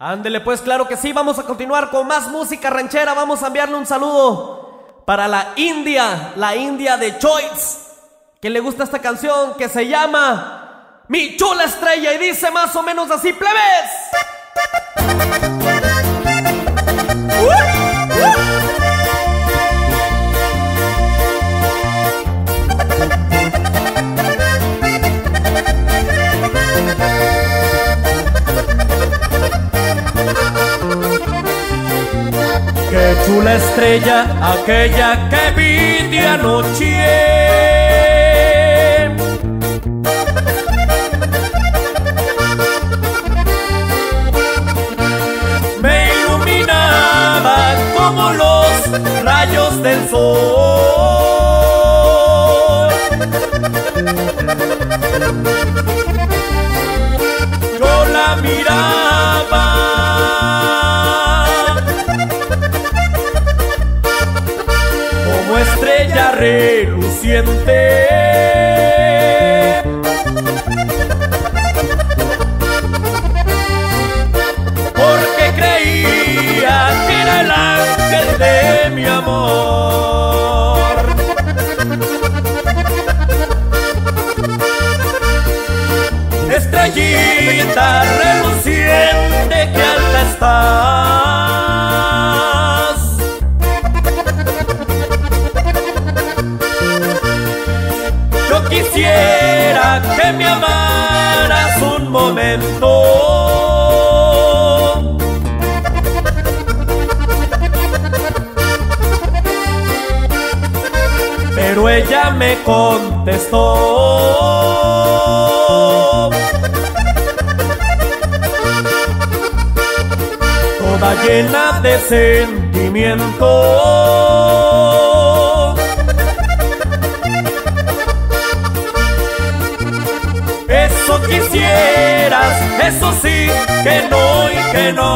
Ándele pues, claro que sí, vamos a continuar con más música ranchera, vamos a enviarle un saludo para la India, la India de Choice, que le gusta esta canción que se llama Mi chula estrella y dice más o menos así, plebes. Qué chula estrella aquella que vi de anoche. Me iluminaba como los rayos del sol. Porque creía que era el ángel de mi amor. Estrellita reluciente que alta estás. Que me amaras un momento. Pero ella me contestó. Toda llena de sentimiento. Quisieras, eso sí, que no y que no.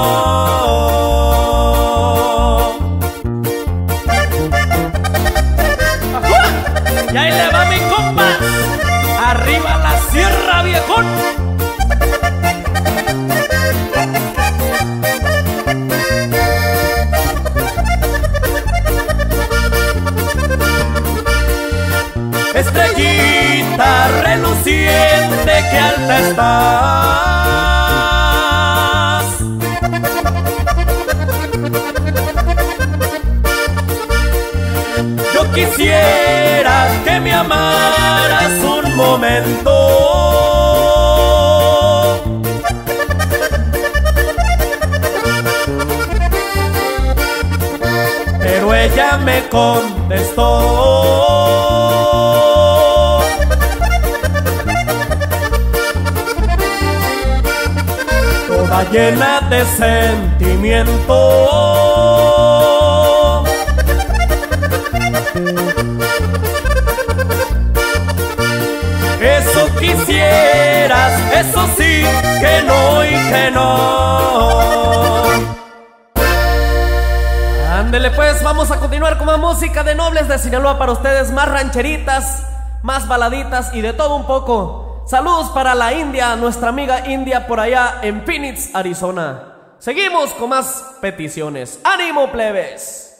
Y ahí le va mi compa, arriba la sierra viejón. Que alta estás. Yo quisiera que me amaras un momento. Pero ella me contestó. Llena de sentimiento. Eso quisieras, eso sí, que no y que no. Ándele pues, vamos a continuar con más música de Nobles de Sinaloa para ustedes, más rancheritas, más baladitas y de todo un poco. Saludos para la India, nuestra amiga India por allá en Phoenix, Arizona. Seguimos con más peticiones. ¡Ánimo, plebes!